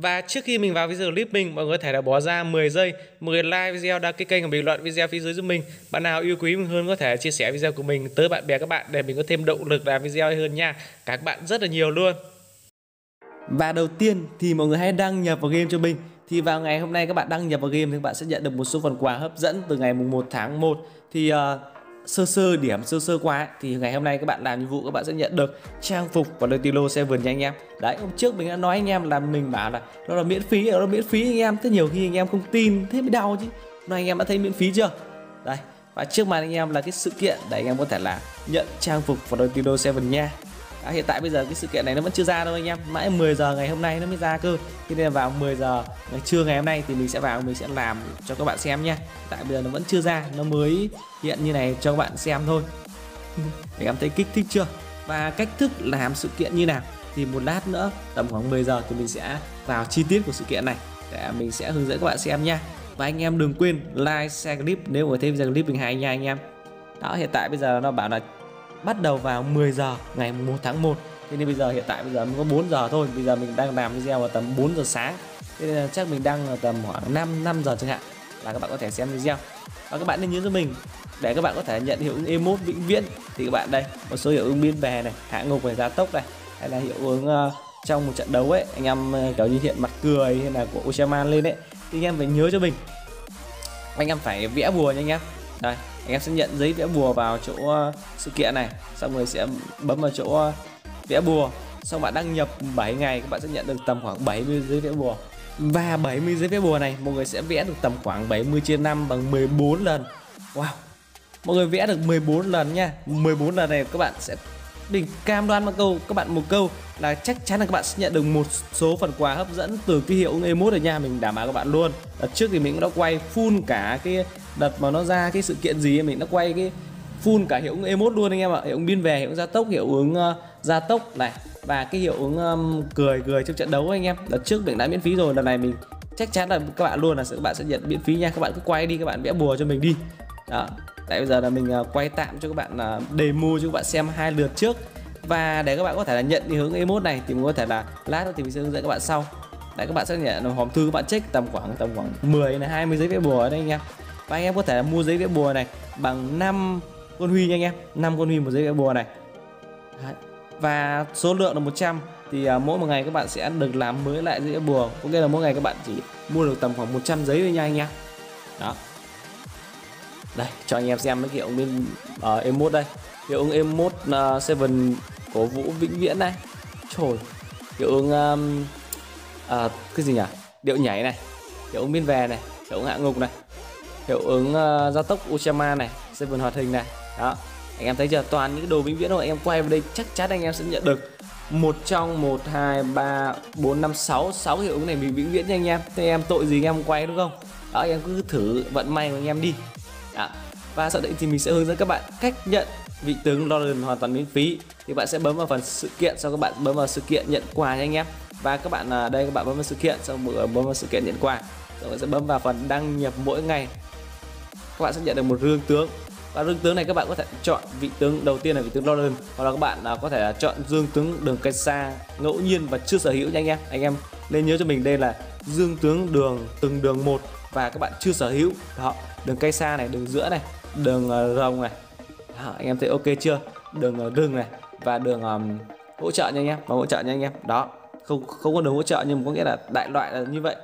Và trước khi mình vào video clip mình, mọi người có thể là bỏ ra 10 giây, 10 like video, đăng ký kênh và bình luận video phía dưới giúp mình. Bạn nào yêu quý mình hơn có thể chia sẻ video của mình tới bạn bè các bạn để mình có thêm động lực làm video hơn nha. Các bạn rất là nhiều luôn. Và đầu tiên thì mọi người hãy đăng nhập vào game cho mình. Thì vào ngày hôm nay các bạn đăng nhập vào game thì các bạn sẽ nhận được một số phần quà hấp dẫn từ ngày mùng 1 tháng 1. Thì uh, sơ sơ điểm sơ sơ qua ấy, thì ngày hôm nay các bạn làm nhiệm vụ các bạn sẽ nhận được trang phục và đôi tilo seven nha anh em. Đấy hôm trước mình đã nói anh em là mình bảo là nó là miễn phí nó là miễn phí anh em. Thế nhiều khi anh em không tin thế mới đau chứ. Nay anh em đã thấy miễn phí chưa? Đây và trước mặt anh em là cái sự kiện để anh em có thể là nhận trang phục và đôi tilo seven nha à, hiện tại bây giờ cái sự kiện này nó vẫn chưa ra đâu anh em. Mãi 10 giờ ngày hôm nay nó mới ra cơ. Thế nên là vào 10 giờ ngày trưa ngày hôm nay thì mình sẽ vào mình sẽ làm cho các bạn xem nha tại bây giờ nó vẫn chưa ra nó mới hiện như này cho các bạn xem thôi. Để em thấy kích thích chưa? Và cách thức làm sự kiện như nào? Thì một lát nữa tầm khoảng 10 giờ thì mình sẽ vào chi tiết của sự kiện này. Để mình sẽ hướng dẫn các bạn xem nha và anh em đừng quên like share clip. Nếu mà thêm video clip mình hay nha anh em. Đó hiện tại bây giờ nó bảo là bắt đầu vào 10 giờ ngày 1 tháng 1 Thế nên bây giờ hiện tại bây giờ mới có 4 giờ thôi Bây giờ mình đang làm video vào tầm 4 giờ sáng. Thế nên là chắc mình đang ở tầm khoảng 5 5 giờ chẳng hạn Là các bạn có thể xem video. Và các bạn nên nhớ cho mình Để các bạn có thể nhận hiệu ứng emote vĩnh viễn Thì các bạn đây Một số hiệu ứng biên bè này Hạ ngục về giá tốc này Hay là hiệu ứng uh, trong một trận đấu ấy Anh em uh, kiểu như hiện mặt cười hay là của Ultraman lên ấy Thì anh em phải nhớ cho mình. Anh em phải vẽ bùa nha anh em. Đây, anh em sẽ nhận giấy vẽ bùa vào chỗ ờ, sự kiện này. Xong rồi sẽ bấm vào chỗ ờ, vẽ bùa. Xong bạn đăng nhập 7 ngày, các bạn sẽ nhận được tầm khoảng 70 giấy vẽ bùa. Và 70 giấy vẽ bùa này, mọi người sẽ vẽ được tầm khoảng 70 trên 5 bằng 14 lần. Wow! Mọi người vẽ được 14 lần nha. 14 lần này các bạn sẽ mình cam đoan một câu, các bạn một câu là chắc chắn là các bạn sẽ nhận được một số phần quà hấp dẫn từ cái hiệu ứng emote này nha mình, đảm bảo các bạn luôn. Đợt trước thì mình cũng đã quay full cả cái đợt mà nó ra cái sự kiện gì mình đã quay cái full cả hiệu ứng emote luôn anh em ạ. Hiệu ứng biên về hiệu ứng gia tốc hiệu ứng uh, gia tốc này và cái hiệu ứng um, cười cười trong trận đấu anh em. Đợt trước mình đã miễn phí rồi lần này mình chắc chắn là các bạn luôn là các bạn sẽ nhận miễn phí nha. Các bạn cứ quay đi các bạn vẽ bùa cho mình đi. Đó tại bây giờ là mình uh, quay tạm cho các bạn uh, demo cho các bạn xem hai lượt trước. Và để các bạn có thể là nhận cái hướng emote này thì mình có thể là lát nữa thì mình sẽ hướng dẫn các bạn sau. Đấy các bạn sẽ nhận hòm thư các bạn check tầm khoảng tầm khoảng 10 là 20 giấy vẽ bùa ở đây anh em và anh em có thể là mua giấy vẽ bùa này bằng 5 con huy nha anh em. 5 con huy một giấy vẽ bùa này. Đấy. và số lượng là 100 thì uh, mỗi một ngày các bạn sẽ được làm mới lại giấy vẽ bùa. Có nghĩa là mỗi ngày các bạn chỉ mua được tầm khoảng 100 giấy thôi nha anh em. Đó. Đây cho anh em xem mấy kiểu bên uh, emote đây. Hiệu ứng emote uh, seven của vũ vĩnh viễn này. Trời. Hiệu ứng um, uh, ờ, cái gì nhỉ? Điệu nhảy này. Hiệu ứng biên về này. Hiệu ứng hạ ngục này hiệu ứng uh, gia tốc Ultraman này seven hoạt hình này. Đó anh em thấy chưa? Toàn những đồ vĩnh viễn rồi anh em quay vào đây chắc chắn anh em sẽ nhận được một trong một hai ba bốn năm sáu sáu hiệu ứng này bị vĩnh viễn nha anh em. Thế em tội gì anh em quay đúng không? Đó anh em cứ thử vận may của anh em đi. Đó. và sau đây thì mình sẽ hướng dẫn các bạn cách nhận vị tướng Lauren hoàn toàn miễn phí. Thì bạn sẽ bấm vào phần sự kiện sau các bạn bấm vào sự kiện nhận quà nha anh em. Và các bạn à, đây các bạn bấm vào sự kiện xong bấm vào sự kiện nhận quà. Rồi bạn sẽ bấm vào phần đăng nhập mỗi ngày các bạn sẽ nhận được một rương tướng. Và rương tướng này các bạn có thể chọn vị tướng đầu tiên là vị tướng Lauren hoặc là các bạn à, có thể là chọn dương tướng đường cách xa ngẫu nhiên và chưa sở hữu nha anh em. Anh em nên nhớ cho mình đây là dương tướng đường từng đường một. Và các bạn chưa sở hữu đó đường cây xa này đường giữa này đường à, rồng này. Đó, anh em thấy ok chưa? Đường à, rừng này và đường um, hỗ trợ nha anh em và hỗ trợ nha anh em. Đó không không có đường hỗ trợ nhưng có nghĩa là đại loại là như vậy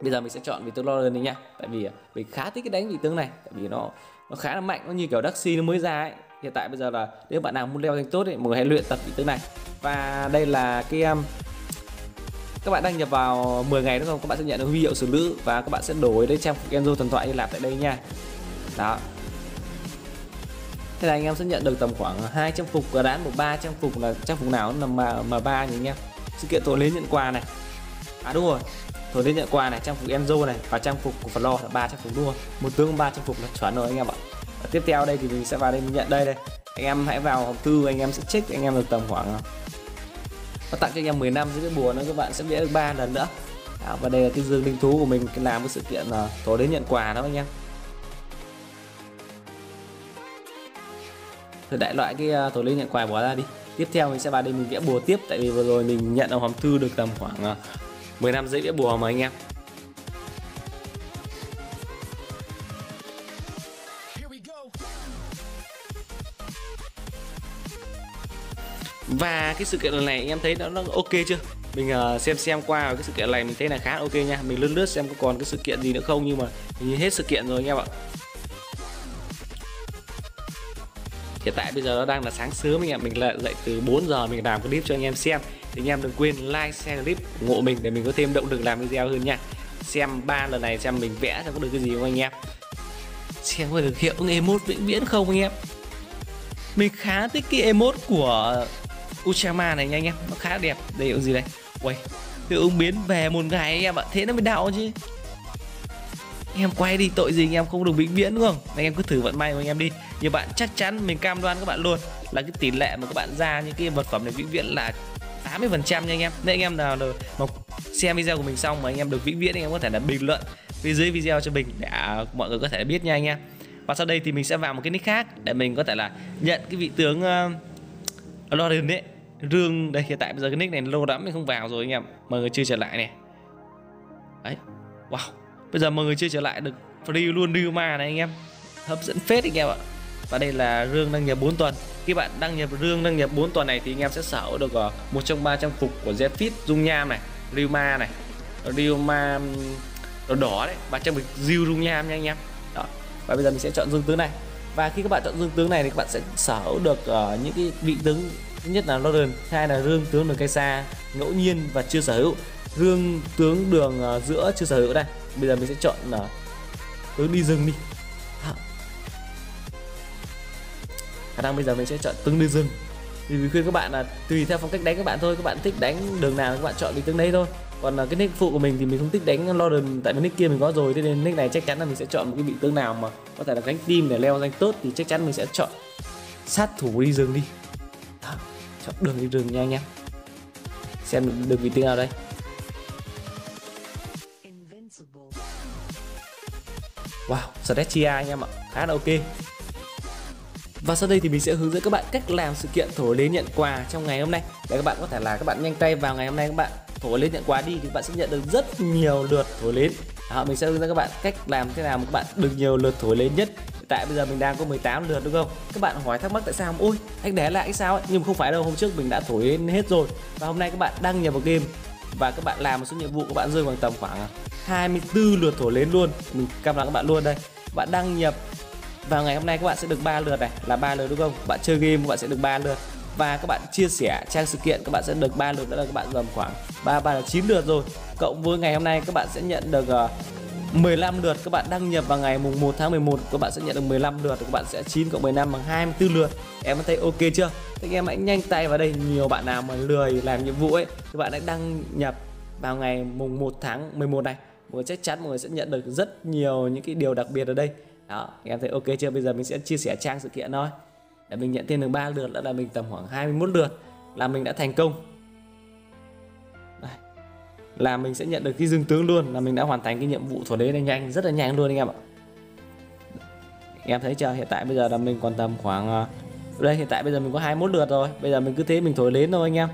bây giờ mình sẽ chọn vị tướng Lauren này nha tại vì à, mình khá thích cái đánh vị tướng này. Tại vì nó nó khá là mạnh nó như kiểu Daxi nó mới ra ấy. Hiện tại bây giờ là nếu bạn nào muốn leo thành tốt ấy mọi người hãy luyện tập vị tướng này. Và đây là cái um, các bạn đăng nhập vào 10 ngày đúng không? Các bạn sẽ nhận được huy hiệu xử nữ và các bạn sẽ đổi lấy trang phục Enzo thần thoại Hy Lạp tại đây nha. Đó. Thế là anh em sẽ nhận được tầm khoảng hai trang phục và đán một ba trang phục là trang phục nào? Là mà mà ba nhỉ anh em. Sự kiện tổ lấy nhận quà này. À đúng rồi rồi đến nhận quà này trang phục Enzo này và trang phục của Flo là ba trang phục luôn. Một tướng ba trang phục là chuẩn rồi anh em ạ. Và tiếp theo đây thì mình sẽ vào đây mình nhận đây đây. Anh em hãy vào hộp thư anh em sẽ check anh em được tầm khoảng à, nó tặng cho anh em 10 năm dưới cái bùa nữa các bạn sẽ vẽ được ba lần nữa. À, và đây là cái dương linh thú của mình làm cái sự kiện là tối đến nhận quà đó anh em. Rồi đại loại cái uh, tổ linh nhận quà bỏ ra đi. Tiếp theo mình sẽ vào đây mình vẽ bùa tiếp tại vì vừa rồi mình nhận ở hòm thư được tầm khoảng uh, 15 giây đĩa bùa mà anh em. Và cái sự kiện lần này anh em thấy nó, nó ok chưa? Mình uh, xem xem qua cái sự kiện này mình thấy là khá ok nha. Mình lướt lướt xem có còn cái sự kiện gì nữa không nhưng mà mình hết sự kiện rồi anh em ạ. Hiện tại bây giờ nó đang là sáng sớm anh em mình lại dậy từ 4 giờ mình làm clip cho anh em xem thì anh em đừng quên like, share clip ủng hộ mình để mình có thêm động lực làm video hơn nha. Xem ba lần này xem mình vẽ ra có được cái gì không anh em? Xem có được hiệu ứng emote vĩnh viễn không anh em? Mình khá thích cái emote của Uchama này nha anh em. Nó khá đẹp. Đây ông gì đây? Quay tự ứng biến về một ngày anh em ạ. Thế nó mới đạo chứ. Anh em quay đi, tội gì anh em? Không được vĩnh viễn đúng không? Anh em cứ thử vận may của anh em đi. Nhiều bạn, chắc chắn mình cam đoan các bạn luôn là cái tỷ lệ mà các bạn ra những cái vật phẩm này vĩnh viễn là 80 phần trăm nha anh em. Nên anh em nào được mà xem video của mình xong mà anh em được vĩnh viễn anh em có thể là bình luận phía dưới video cho mình để à, mọi người có thể biết nha anh em. Và sau đây thì mình sẽ vào một cái nick khác để mình có thể là nhận cái vị tướng ờ, uh, Lauren đấy rương đây hiện tại bây giờ cái nick này lâu lắm mình không vào rồi anh em. Mọi người chưa trở lại này. Đấy. Wow. Bây giờ mọi người chưa trở lại được free luôn Ryuma này anh em. Hấp dẫn phết anh em ạ. Và đây là rương đang nhập 4 tuần khi bạn đăng nhập rương đăng nhập 4 tuần này thì anh em sẽ sở hữu được ờ, một trong ba trang phục của Zfit dung nham này Ryuma này. Ryuma đỏ đỏ đấy và trang phục Diêu dung nham nha anh em. Đó và bây giờ mình sẽ chọn dương tướng này. Và khi các bạn chọn dương tướng này thì các bạn sẽ sở hữu được uh, những cái vị tướng thứ nhất là Lauren hai là rương tướng đường cây xa ngẫu nhiên và chưa sở hữu. Rương tướng đường uh, giữa chưa sở hữu đây. Bây giờ mình sẽ chọn uh, tướng đi rừng đi. Khả năng bây giờ mình sẽ chọn tướng đi rừng. Thì mình khuyên các bạn là tùy theo phong cách đánh các bạn thôi các bạn thích đánh đường nào các bạn chọn cái tướng đấy thôi. Còn là cái nick phụ của mình thì mình không thích đánh Lauren tại vì nick kia mình có rồi thế nên nick này chắc chắn là mình sẽ chọn một cái vị tướng nào mà có thể là đánh team để leo danh tốt thì chắc chắn mình sẽ chọn sát thủ đi rừng đi. Đó, chọn đường đi rừng nha anh em. Xem được vị tướng nào đây. Wow, Celestia anh em ạ, khá là ok và sau đây thì mình sẽ hướng dẫn các bạn cách làm sự kiện thổi lên nhận quà trong ngày hôm nay để các bạn có thể là các bạn nhanh tay vào ngày hôm nay các bạn thổi lên nhận quà đi thì các bạn sẽ nhận được rất nhiều lượt thổi lên đó, mình sẽ hướng dẫn các bạn cách làm thế nào mà các bạn được nhiều lượt thổi lên nhất tại bây giờ mình đang có 18 lượt đúng không các bạn hỏi thắc mắc tại sao ôi anh để lại sao ấy nhưng không phải đâu hôm trước mình đã thổi lên hết rồi và hôm nay các bạn đăng nhập vào game và các bạn làm một số nhiệm vụ các bạn rơi vào tầm khoảng 24 lượt thổi lên luôn mình cam đoan các bạn luôn đây bạn đăng nhập vào ngày hôm nay các bạn sẽ được 3 lượt này, là 3 lượt đúng không? Bạn chơi game các bạn sẽ được 3 lượt. Và các bạn chia sẻ trang sự kiện, các bạn sẽ được 3 lượt, đó là các bạn gồm khoảng 3 3 là 9 lượt rồi. Cộng với ngày hôm nay các bạn sẽ nhận được ờ, 15 lượt các bạn đăng nhập vào ngày mùng 1 tháng 11 các bạn sẽ nhận được 15 lượt, các bạn sẽ 9 cộng 15 bằng 24 lượt. Em thấy ok chưa? Thì em hãy nhanh tay vào đây, nhiều bạn nào mà lười làm nhiệm vụ ấy, thì bạn hãy đăng nhập vào ngày mùng 1 tháng 11 này. Mọi người chắc chắn mọi người sẽ nhận được rất nhiều những cái điều đặc biệt ở đây đó em thấy ok chưa? Bây giờ mình sẽ chia sẻ trang sự kiện thôi. Để mình nhận thêm được 3 lượt là mình tầm khoảng 21 lượt là mình đã thành công. Đây. là mình sẽ nhận được cái dương tướng luôn, là mình đã hoàn thành cái nhiệm vụ thổi đế này nhanh, rất là nhanh luôn anh em ạ. Em thấy chưa? Hiện tại bây giờ là mình còn tầm khoảng ờ, đây, hiện tại bây giờ mình có 21 lượt rồi. Bây giờ mình cứ thế mình thổi lên thôi anh em.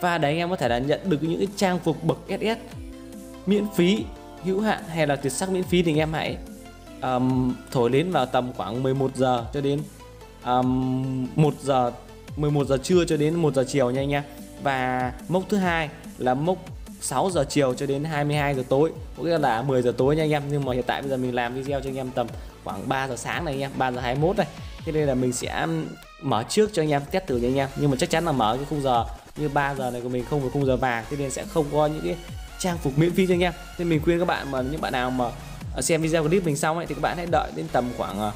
Và đấy anh em có thể là nhận được những cái trang phục bậc SS miễn phí, hữu hạn hay là tuyệt sắc miễn phí thì anh em hãy um, thổi đến vào tầm khoảng 11 giờ cho đến um, 1 giờ 11 giờ trưa cho đến 1 giờ chiều nha anh em và mốc thứ hai là mốc 6 giờ chiều cho đến 22 giờ tối. Có nghĩa là 10 giờ tối nha anh em nhưng mà hiện tại bây giờ mình làm video cho anh em tầm khoảng 3 giờ sáng này anh em 3 giờ 21 này. Thế nên là mình sẽ mở trước cho anh em test thử nha anh em. Nhưng mà chắc chắn là mở cái khung giờ như 3 giờ này của mình không phải khung giờ vàng thế nên sẽ không có những cái trang phục miễn phí cho anh em. Nên mình khuyên các bạn mà những bạn nào mà xem video clip mình xong ấy, thì các bạn hãy đợi đến tầm khoảng ờ,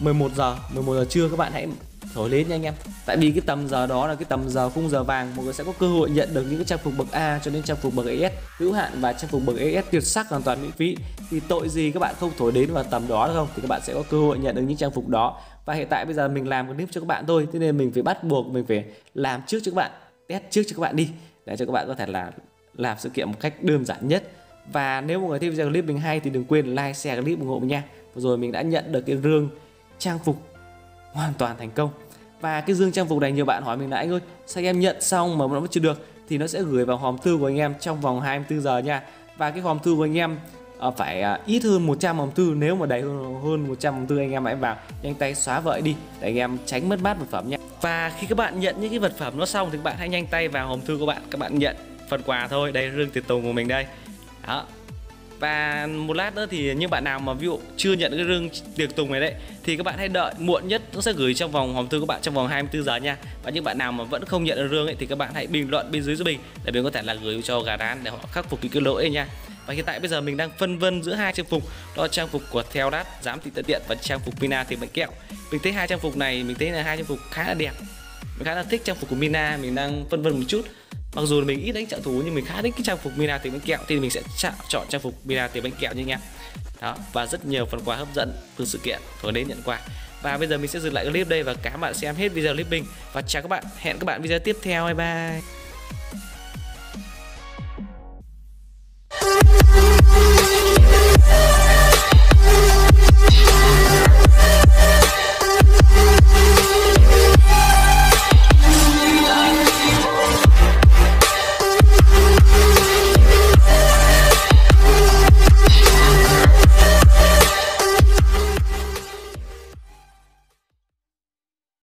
11 giờ 11 giờ trưa các bạn hãy thổi lên nha anh em. Tại vì cái tầm giờ đó là cái tầm giờ khung giờ vàng, mọi người sẽ có cơ hội nhận được những cái trang phục bậc A cho đến trang phục bậc ES hữu hạn và trang phục bậc ES tuyệt sắc hoàn toàn miễn phí. Thì tội gì các bạn không thổi đến vào tầm đó không? Thì các bạn sẽ có cơ hội nhận được những trang phục đó. Và hiện tại bây giờ mình làm clip cho các bạn thôi, thế nên mình phải bắt buộc mình phải làm trước cho các bạn, test trước cho các bạn đi, để cho các bạn có thể là làm sự kiện một cách đơn giản nhất và nếu mọi người thấy video clip mình hay thì đừng quên like share clip ủng hộ mình nha. Vừa rồi mình đã nhận được cái rương trang phục hoàn toàn thành công. Và cái dương trang phục này nhiều bạn hỏi mình là anh ơi sao em nhận xong mà nó vẫn chưa được? Thì nó sẽ gửi vào hòm thư của anh em trong vòng 24 giờ nha. Và cái hòm thư của anh em uh, phải uh, ít hơn 100 hòm thư. Nếu mà đầy hơn, hơn 100 hòm thư anh em hãy vào nhanh tay xóa vợi đi để anh em tránh mất mát vật phẩm nha. Và khi các bạn nhận những cái vật phẩm nó xong thì các bạn hãy nhanh tay vào hòm thư của bạn. Các bạn nhận phần quà thôi đây rương tiệt tùng của mình đây đó. Và một lát nữa thì những bạn nào mà ví dụ chưa nhận cái rương tiệc tùng này đấy thì các bạn hãy đợi muộn nhất cũng sẽ gửi trong vòng hòm thư của bạn trong vòng 24 giờ nha. Và những bạn nào mà vẫn không nhận được rương ấy thì các bạn hãy bình luận bên dưới giúp mình để mình có thể là gửi cho gà rán để họ khắc phục cái, cái lỗi ấy nha. Và hiện tại bây giờ mình đang phân vân giữa hai trang phục đó là trang phục của theo đát giám thị tận tiện và trang phục Mina thì bệnh kẹo. Mình thấy hai trang phục này mình thấy là hai trang phục khá là đẹp mình khá là thích trang phục của Mina mình đang phân vân một chút mặc dù mình ít đánh trợ thủ nhưng mình khá thích cái trang phục Mina tiền bánh kẹo, thì mình sẽ chọn trang phục Mina tiền bánh kẹo như anh em. Đó, và rất nhiều phần quà hấp dẫn từ sự kiện rồi đến nhận quà. Và bây giờ mình sẽ dừng lại clip đây và cảm ơn bạn xem hết video clip mình. Và chào các bạn, hẹn các bạn video tiếp theo, bye bye.